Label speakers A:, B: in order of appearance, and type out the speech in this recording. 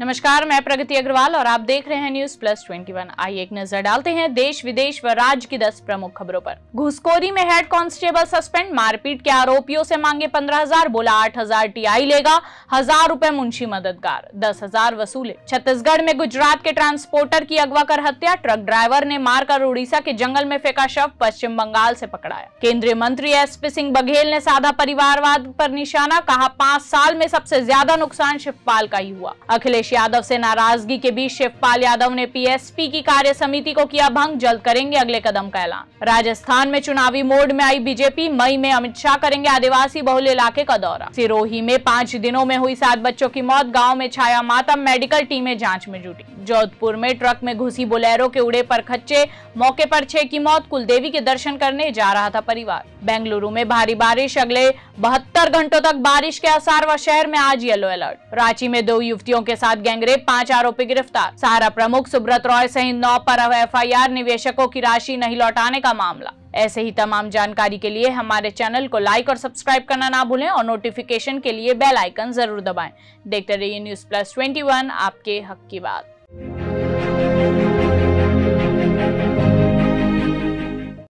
A: नमस्कार मैं प्रगति अग्रवाल और आप देख रहे हैं न्यूज़ प्लस 21 आइए एक नज़र डालते हैं देश विदेश व राज्य की 10 प्रमुख खबरों पर। घुसखोरी में हेड कांस्टेबल सस्पेंड मारपीट के आरोपियों से मांगे 15,000 बोला 8,000 टीआई लेगा हज़ार रुपए मुंशी मददगार। 10,000 वसूले। छत्तीसगढ़ में गुजरात के ट्रांसपोर्टर की अगवा कर हत्या ट्रक ड्राइवर ने मारकर उड़ीसा के जंगल में फेंका शव पश्चिम बंगाल से पकड़ाया। केंद्रीय मंत्री एस पी सिंह बघेल ने साधा परिवारवाद पर निशाना कहा पाँच साल में सबसे ज़्यादा नुकसान शिवपाल का ही हुआ। अखिलेश अखिलेश यादव से नाराज़गी के बीच शिवपाल यादव ने पीएसपी की कार्य समिति को किया भंग। जल्द करेंगे अगले कदम का ऐलान। राजस्थान में चुनावी मोड में आई बीजेपी। मई में अमित शाह करेंगे आदिवासी बहुल इलाके का दौरा। सिरोही में पाँच दिनों में हुई सात बच्चों की मौत। गाँव में छाया मातम मेडिकल टीमें जाँच में जुटी। जोधपुर में ट्रक में घुसी बोलेरो के उड़े पर खच्चे। मौके पर छह की मौत। कुलदेवी के दर्शन करने जा रहा था परिवार। बेंगलुरु में भारी बारिश। अगले बहत्तर घंटों तक बारिश के आसार व शहर में आज येलो अलर्ट। रांची में दो युवतियों के साथ गैंगरेप, पाँच आरोपी गिरफ़्तार। सहारा प्रमुख सुब्रत रॉय सहित नौ पर एफआईआर, निवेशकों की राशि नहीं लौटाने का मामला। ऐसे ही तमाम जानकारी के लिए हमारे चैनल को लाइक और सब्सक्राइब करना ना भूलें और नोटिफिकेशन के लिए बेल आइकन ज़रूर दबाएँ। देखते रहिए न्यूज़ प्लस ट्वेंटी आपके हक की बात।